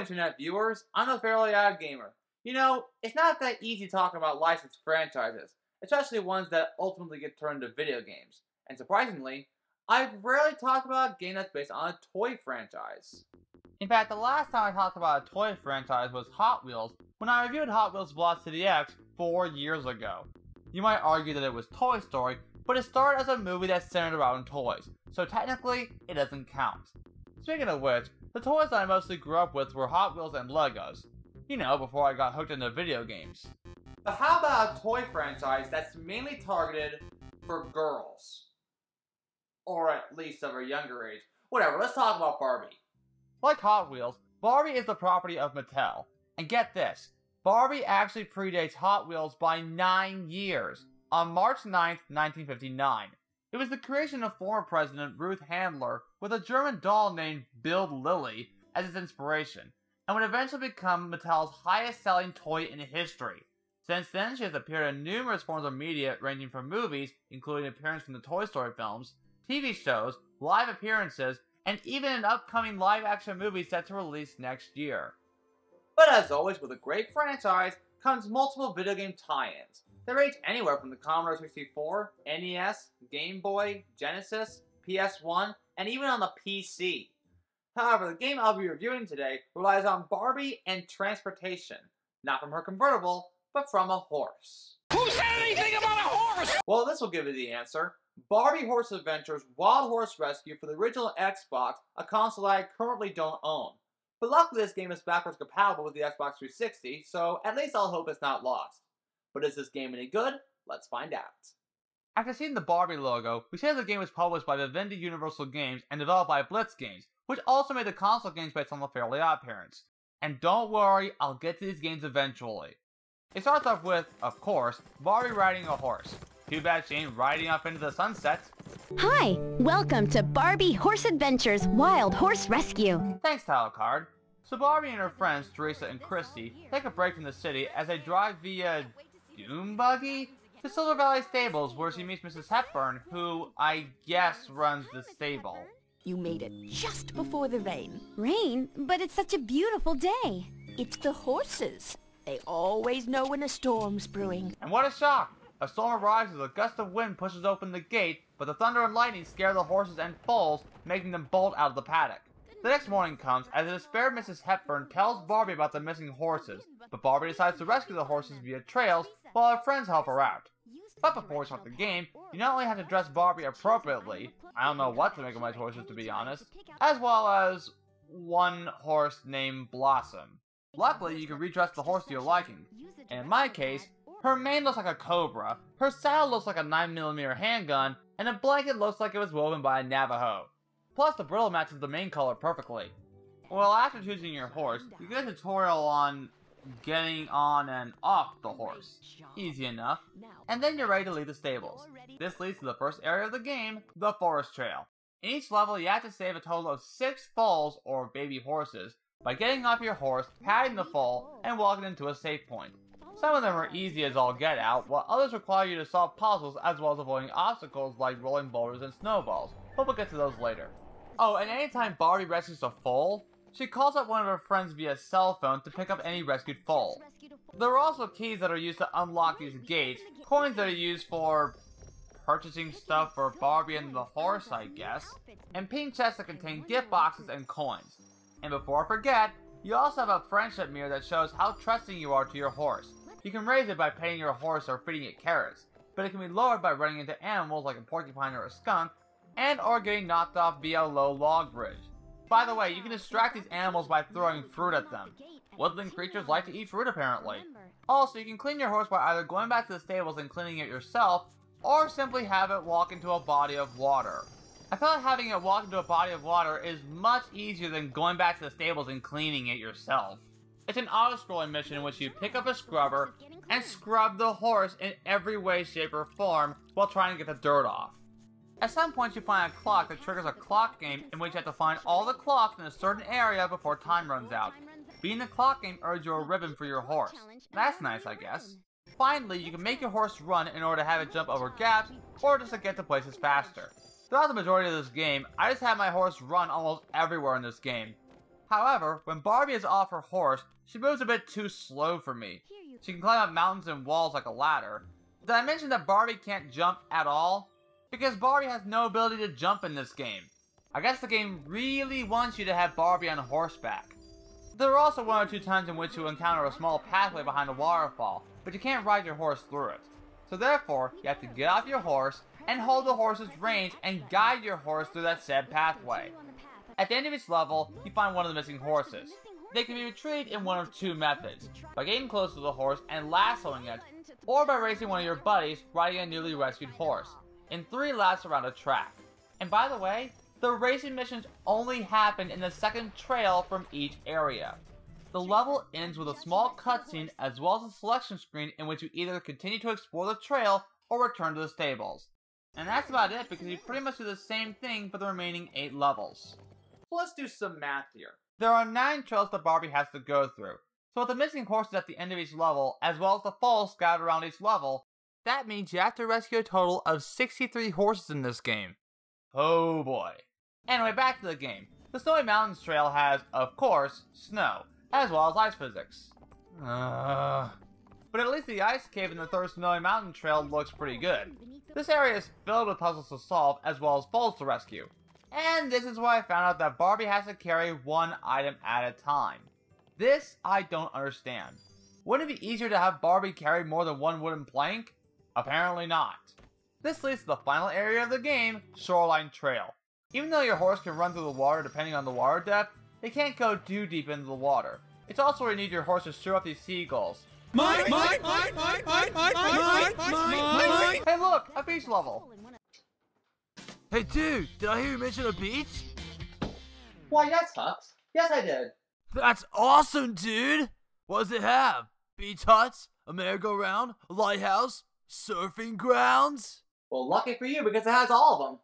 Internet viewers. I'm a Fairly Odd Gamer. You know, it's not that easy talking about licensed franchises, especially ones that ultimately get turned into video games. And surprisingly, I've rarely talked about a game that's based on a toy franchise. In fact, the last time I talked about a toy franchise was Hot Wheels, when I reviewed Hot Wheels Velocity X four years ago. You might argue that it was Toy Story, but it started as a movie that centered around toys, so technically, it doesn't count. Speaking of which, the toys I mostly grew up with were Hot Wheels and Legos. You know, before I got hooked into video games. But how about a toy franchise that's mainly targeted for girls? Or at least of a younger age. Whatever, let's talk about Barbie. Like Hot Wheels, Barbie is the property of Mattel. And get this, Barbie actually predates Hot Wheels by 9 years, on March 9th, 1959. It was the creation of former President Ruth Handler with a German doll named Bild Lilli as its inspiration, and would eventually become Mattel's highest selling toy in history. Since then, she has appeared in numerous forms of media ranging from movies, including appearances from the Toy Story films, TV shows, live appearances, and even an upcoming live action movie set to release next year. But as always with a great franchise, comes multiple video game tie-ins, they range anywhere from the Commodore 64, NES, Game Boy, Genesis, PS1, and even on the PC. However, the game I'll be reviewing today relies on Barbie and transportation. Not from her convertible, but from a horse. Who said anything about a horse? Well, this will give you the answer. Barbie Horse Adventures Wild Horse Rescue for the original Xbox, a console I currently don't own. But luckily this game is backwards compatible with the Xbox 360, so at least I'll hope it's not lost. But is this game any good? Let's find out. After seeing the Barbie logo, we see that the game was published by Vivendi Universal Games and developed by Blitz Games, which also made the console games based on the Fairly Odd Parents. And don't worry, I'll get to these games eventually. It starts off with, of course, Barbie riding a horse. Too bad she ain't riding off into the sunset. Hi, welcome to Barbie Horse Adventures Wild Horse Rescue. Thanks, title card. So Barbie and her friends, Teresa and Christie, take a break from the city as they drive via Dune Buggy to Silver Valley Stables, where she meets Mrs. Hepburn, who I guess runs the stable. You made it just before the rain. Rain? But it's such a beautiful day. It's the horses. They always know when a storm's brewing. And what a shock! A storm arrives as a gust of wind pushes open the gate, but the thunder and lightning scare the horses and foals, making them bolt out of the paddock. The next morning comes as a despaired Mrs. Hepburn tells Barbie about the missing horses, but Barbie decides to rescue the horses via trails while her friends help her out. But before we start the game, you not only have to dress Barbie appropriately, I don't know what to make of my choices to be honest, as well as one horse named Blossom. Luckily, you can redress the horse to your liking. And in my case, her mane looks like a cobra, her saddle looks like a 9mm handgun, and a blanket looks like it was woven by a Navajo. Plus, the bridle matches the mane color perfectly. Well, after choosing your horse, you get a tutorial on getting on and off the horse. Easy enough. And then you're ready to leave the stables. This leads to the first area of the game, the Forest Trail. In each level, you have to save a total of 6 foals, or baby horses, by getting off your horse, patting the foal, and walking into a safe point. Some of them are easy as all get out, while others require you to solve puzzles as well as avoiding obstacles like rolling boulders and snowballs, but we'll get to those later. Oh, and anytime Barbie rescues a foal, she calls up one of her friends via cell phone to pick up any rescued foal. There are also keys that are used to unlock these gates, coins that are used for purchasing stuff for Barbie and the horse, I guess, and pink chests that contain gift boxes and coins. And before I forget, you also have a friendship mirror that shows how trusting you are to your horse. You can raise it by petting your horse or feeding it carrots, but it can be lowered by running into animals like a porcupine or a skunk, and or getting knocked off via a low log bridge. By the way, you can distract these animals by throwing fruit at them. Woodland creatures like to eat fruit apparently. Also, you can clean your horse by either going back to the stables and cleaning it yourself, or simply have it walk into a body of water. I feel like having it walk into a body of water is much easier than going back to the stables and cleaning it yourself. It's an auto-scrolling mission in which you pick up a scrubber and scrub the horse in every way, shape, or form while trying to get the dirt off. At some point you find a clock that triggers a clock game in which you have to find all the clocks in a certain area before time runs out. Being the clock game earns you a ribbon for your horse. That's nice, I guess. Finally, you can make your horse run in order to have it jump over gaps, or just to get to places faster. Throughout the majority of this game, I just have my horse run almost everywhere in this game. However, when Barbie is off her horse, she moves a bit too slow for me. She can climb up mountains and walls like a ladder. Did I mention that Barbie can't jump at all? Because Barbie has no ability to jump in this game. I guess the game really wants you to have Barbie on horseback. There are also one or two times in which you encounter a small pathway behind a waterfall, but you can't ride your horse through it. So therefore, you have to get off your horse and hold the horse's reins and guide your horse through that said pathway. At the end of each level, you find one of the missing horses. They can be retrieved in one of two methods, by getting close to the horse and lassoing it, or by racing one of your buddies riding a newly rescued horse, in three laps around a track. And by the way, the racing missions only happen in the second trail from each area. The level ends with a small cutscene as well as a selection screen in which you either continue to explore the trail or return to the stables. And that's about it because you pretty much do the same thing for the remaining 8 levels. Let's do some math here. There are 9 trails that Barbie has to go through. So with the missing horses at the end of each level, as well as the foals scattered around each level, that means you have to rescue a total of 63 horses in this game. Oh boy. Anyway, back to the game. The Snowy Mountains Trail has, of course, snow, as well as ice physics. Uh, but at least the ice cave in the third Snowy Mountain Trail looks pretty good. This area is filled with puzzles to solve, as well as foals to rescue. And this is why I found out that Barbie has to carry one item at a time. This I don't understand. Wouldn't it be easier to have Barbie carry more than one wooden plank? Apparently not. This leads to the final area of the game, Shoreline Trail. Even though your horse can run through the water depending on the water depth, it can't go too deep into the water. It's also where you need your horse to stir up these seagulls. Mine, mine, mine, mine, mine, mine, mine, mine, mine. Hey look, a beach level! Hey dude, did I hear you mention a beach? Why yes, Hux. Yes I did. That's awesome, dude! What does it have? Beach huts? A merry-go-round? A lighthouse? Surfing grounds? Well, lucky for you because it has all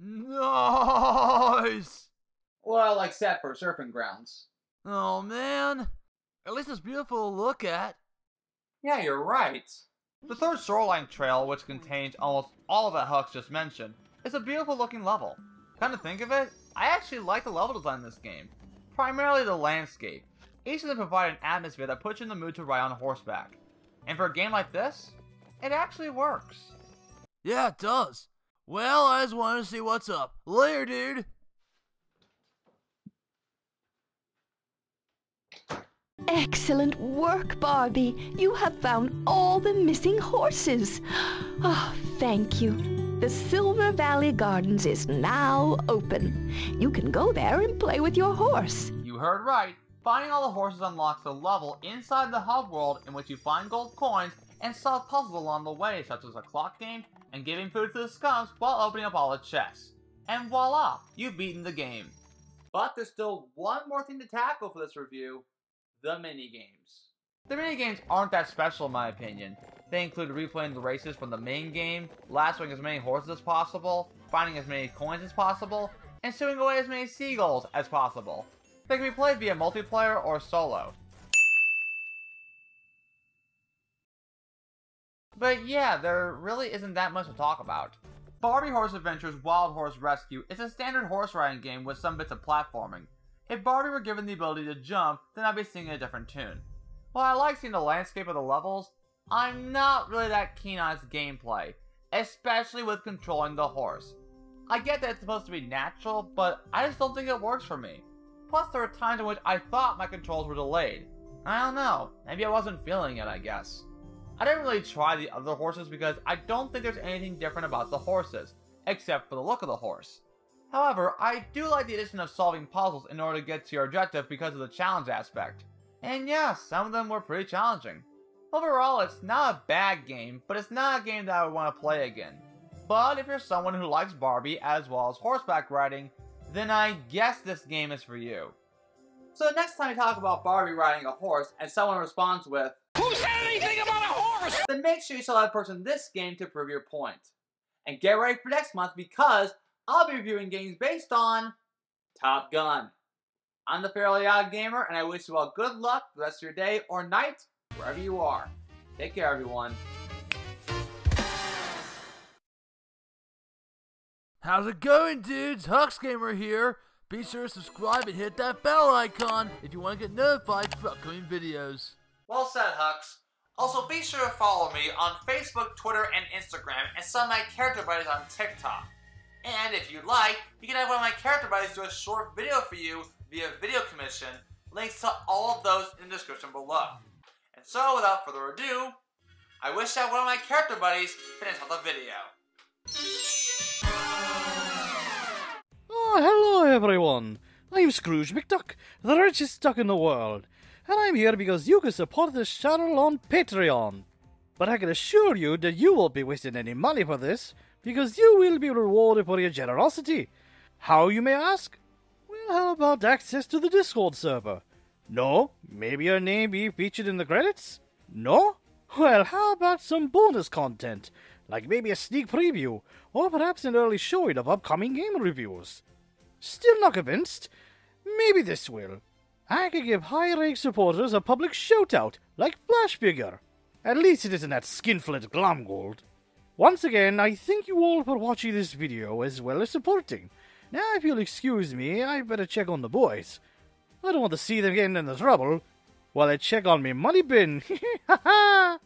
of them. Nice! Well, except for surfing grounds. Oh man, at least it's beautiful to look at. Yeah, you're right. The third shoreline trail, which contains almost all of that Hux just mentioned, is a beautiful looking level. Come to think of it, I actually like the level design in this game. Primarily the landscape. Each of them provide an atmosphere that puts you in the mood to ride on horseback. And for a game like this, it actually works. Yeah, it does. Well, I just wanted to see what's up. Later, dude. Excellent work, Barbie. You have found all the missing horses. Oh, thank you. The Silver Valley Gardens is now open. You can go there and play with your horse. You heard right. Finding all the horses unlocks a level inside the hub world in which you find gold coins and solve puzzles along the way, such as a clock game and giving food to the skunks while opening up all the chests. And voila, you've beaten the game. But there's still one more thing to tackle for this review, the mini-games. The mini-games aren't that special in my opinion. They include replaying the races from the main game, lassoing as many horses as possible, finding as many coins as possible, and stowing away as many seagulls as possible. They can be played via multiplayer or solo. But yeah, there really isn't that much to talk about. Barbie Horse Adventures Wild Horse Rescue is a standard horse riding game with some bits of platforming. If Barbie were given the ability to jump, then I'd be singing a different tune. While I like seeing the landscape of the levels, I'm not really that keen on its gameplay, especially with controlling the horse. I get that it's supposed to be natural, but I just don't think it works for me. Plus, there are times in which I thought my controls were delayed. I don't know, maybe I wasn't feeling it, I guess. I didn't really try the other horses because I don't think there's anything different about the horses, except for the look of the horse. However, I do like the addition of solving puzzles in order to get to your objective because of the challenge aspect. And yeah, some of them were pretty challenging. Overall, it's not a bad game, but it's not a game that I would want to play again. But if you're someone who likes Barbie as well as horseback riding, then I guess this game is for you. So the next time you talk about Barbie riding a horse and someone responds with, Who said anything about a horse? then make sure you tell that person this game to prove your point. And get ready for next month because I'll be reviewing games based on Top Gun. I'm the Fairly Odd Gamer, and I wish you all good luck the rest of your day or night, wherever you are. Take care, everyone. How's it going, dudes? Hux Gamer here. Be sure to subscribe and hit that bell icon if you want to get notified for upcoming videos. Well said, Hux. Also, be sure to follow me on Facebook, Twitter, and Instagram, and some of my character buddies on TikTok. And if you'd like, you can have one of my character buddies do a short video for you via video commission. Links to all of those in the description below. And so, without further ado, I wish that one of my character buddies finished out the video. Oh, hello everyone. I'm Scrooge McDuck, the richest duck in the world, and I'm here because you can support this channel on Patreon. But I can assure you that you won't be wasting any money for this, because you will be rewarded for your generosity. How, you may ask? Well, how about access to the Discord server? No? Maybe your name be featured in the credits? No? Well, how about some bonus content? Like maybe a sneak preview, or perhaps an early showing of upcoming game reviews. Still not convinced? Maybe this will. I could give high rank supporters a public shoutout, like Flash Figure. At least it isn't that skinflint Glomgold. Once again, I thank you all for watching this video as well as supporting. Now, if you'll excuse me, I better check on the boys. I don't want to see them getting into trouble while I check on me money bin. Ha ha!